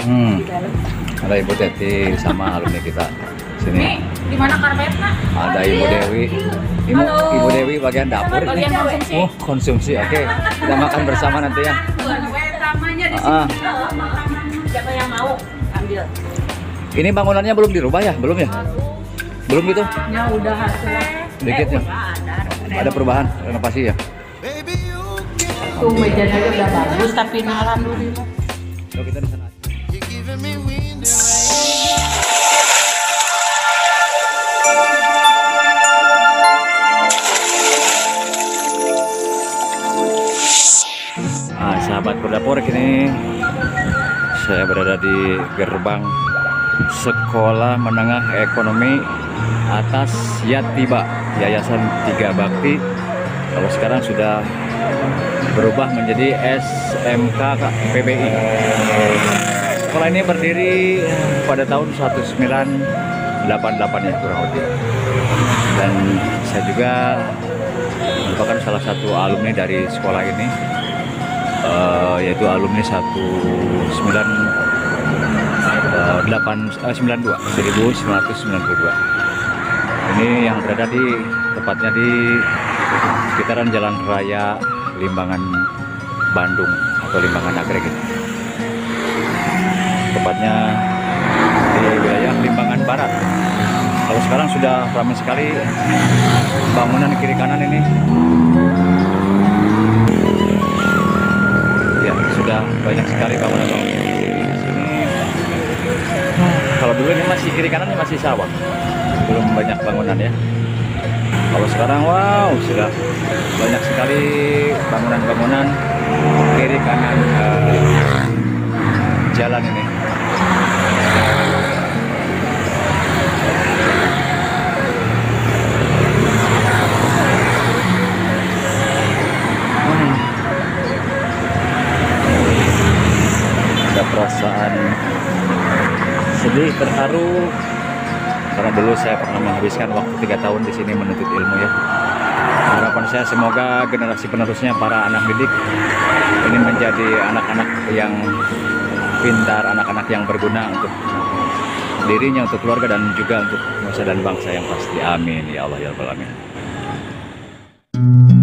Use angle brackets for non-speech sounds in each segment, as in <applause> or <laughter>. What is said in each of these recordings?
Hmm, ada Ibu Teti sama alumni kita sini. di mana karpetnya? Ada Ibu Dewi. Ibu, Halo. Ibu Dewi bagian dapur ini. Bagian konsumsi. Oh, konsumsi. Oke. Kita makan bersama nanti ya. Tamanya di Ah. sini. Siapa yang mau ambil? Ini bangunannya belum dirubah ya? Belum ya? Belum gitu? Ya udah hasilnya. Dikit ya? Ada. Perubahan renovasi ya? Tuh mejanya udah bagus tapi alhamdulillah. Yuk kita di sana. Ah, sahabat berdapur kini saya berada di gerbang Sekolah Menengah Ekonomi Atas Yatiba Yayasan Tiga Bakti. Kalau sekarang sudah berubah menjadi SMK PBI. Sekolah ini berdiri pada tahun 1988 ya kurang lebih. Dan saya juga merupakan salah satu alumni dari sekolah ini eh, yaitu alumni 1992 1992 ini yang berada di tepatnya di sekitaran Jalan Raya Limbangan Bandung atau Limbangan Nagreg. Tepatnya di wilayah Limbangan Barat. Kalau sekarang sudah ramai sekali bangunan kiri kanan ini. Ya sudah banyak sekali bangunan-bangunan kalau dulu ini masih kiri kanan ini masih sawah. Belum banyak bangunan ya. Kalau sekarang wow sudah banyak sekali bangunan-bangunan kiri kanan eh, jalan ini perasaan sedih terharu. Karena dulu saya pernah menghabiskan waktu tiga tahun di sini menuntut ilmu ya. Harapan saya semoga generasi penerusnya para anak didik ini menjadi anak-anak yang pintar anak-anak yang berguna untuk dirinya untuk keluarga dan juga untuk nusa dan bangsa yang pasti. Amin. Ya Allah ya Rabbal alamin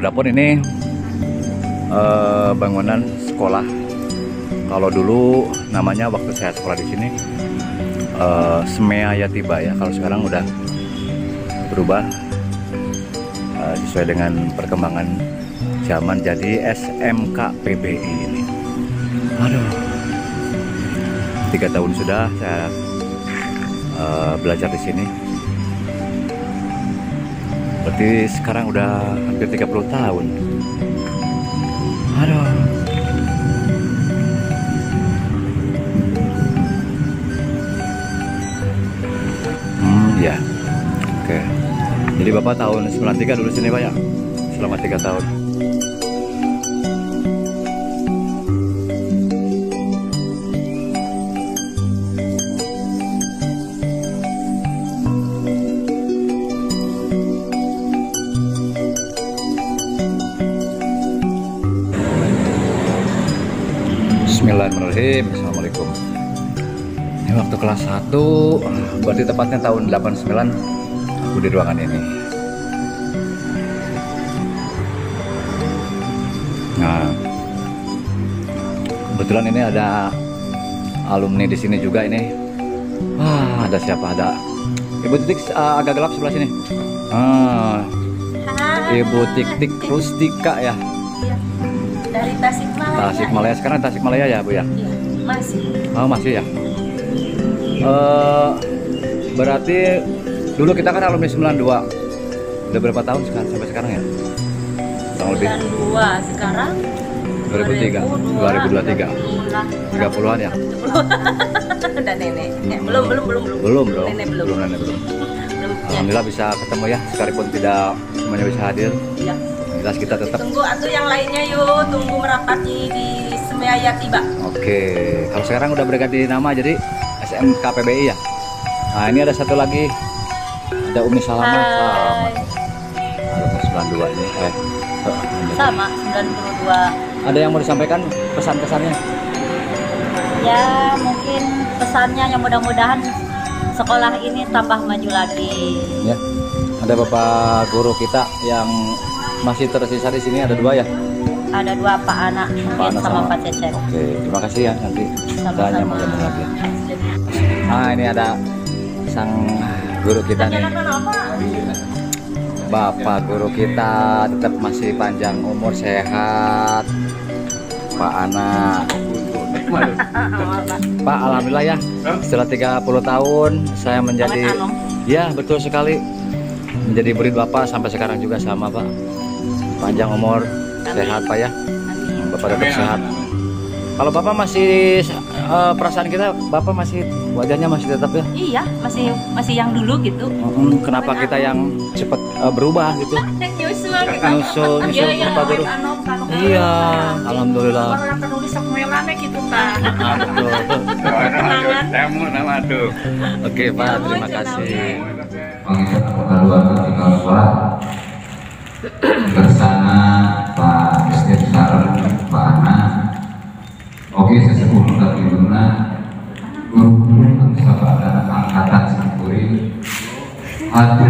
berdapur ini eh, bangunan sekolah. Kalau dulu namanya waktu saya sekolah di sini eh, Semea Yatiba ya. Kalau sekarang udah berubah eh, sesuai dengan perkembangan zaman jadi SMK PBI ini. Aduh, tiga tahun sudah saya eh, belajar di sini. Berarti sekarang udah hampir 30 tahun. Aduh. Hmm, ya. Oke. Jadi Bapak tahun 93 dulu sini Pak ya? Selama 3 tahun. Bismillahirrahmanirrahim Assalamualaikum Ini waktu kelas 1 Berarti tepatnya tahun 89 Aku di ruangan ini Nah Kebetulan ini ada alumni di sini juga ini. Wah, ada siapa? Ada Ibu Titik uh, agak gelap sebelah sini. Ah, Ibu Tik-Tik Rustika ya. Tasikmalaya. Tasikmalaya sekarang Tasikmalaya ya, Bu ya? Iya, masih. Oh, masih ya. Eh berarti dulu kita kan alumni 92. Udah berapa tahun sekarang sampai sekarang ya? Kurang lebih 92 sekarang 2003, 2023. 30-an ya? <laughs> Dan nenek. Ya, belum, belum, belum, belum. Belum dong. Nenek belum. Belum nenek belum. Belum. Ya, Alhamdulillah bisa ketemu ya sekalipun tidak semuanya bisa hadir. ya. Jelas kita tetap Tunggu atuh yang lainnya yuk, tunggu merapatnya di Semeaya tiba. Oke, kalau sekarang udah berganti nama jadi SMK PBI ya. Nah ini ada satu lagi, ada Umi Salama. Hai. Salama 92 ini. Eh, Sama 92. ada yang mau disampaikan pesan-pesannya? Ya, mungkin pesannya yang mudah-mudahan sekolah ini tambah maju lagi. Ya, ada bapak guru kita yang masih tersisa di sini ada dua ya. Ada dua Pak anak Pak mungkin Anas sama Pak Cecep. Oke, terima kasih ya nanti tanya mau ngomong lagi. Ah ini ada sang guru kita nih. Bapak guru kita tetap masih panjang umur sehat. Pak Ana. Pak alhamdulillah ya setelah 30 tahun saya menjadi Anak ya betul sekali menjadi murid Bapak sampai sekarang juga sama Pak. Panjang umur, sehat Pak ya. Bapak tetap sehat. Kalau Bapak masih eh, perasaan kita Bapak masih wajahnya masih tetap ya. Iya, masih masih yang dulu gitu. Mm, Kenapa kita yang cepat eh, berubah gitu? <laughs> Nyusul gitu. Nyusul, nyusul Iya, iya, Bapak guru. kalau Iya, alhamdulillah. Orang penulis melane gitu, Pak. <laughs> Nama tuh. Oke Pak, terima kasih. mengingat perpaduan ketika sekolah bersama Pak Estir Sarang, Pak Ana, oke sesepuh dari Luna, guru-guru sahabat angkatan Sampuri, hatur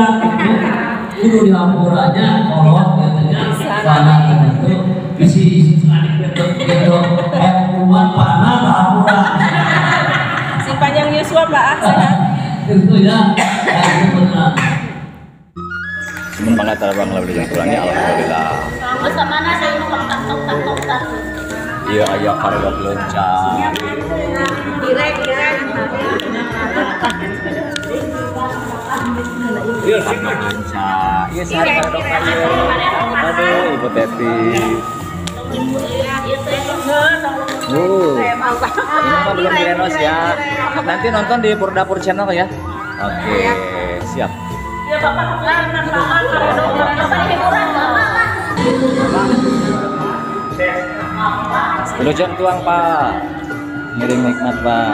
itu kudu dilampur aja kolot katanya sana itu isi isi adik itu gitu eh kuat panah lampur Si panjang Pak. ah, Sehat. itu ya ya, itu benar Semen banget bang lebih yang kurangnya alhamdulillah. Mana saya mau tak tok tak tok tak. Iya ayah karya lencang. Direk, direk. Iya. Iya ibu Teti. Belum direnos ya. Nanti nonton di Purdapur Channel ya. Oke, siap. Ya. Belujan tuang Pak. Ngiring nikmat Pak.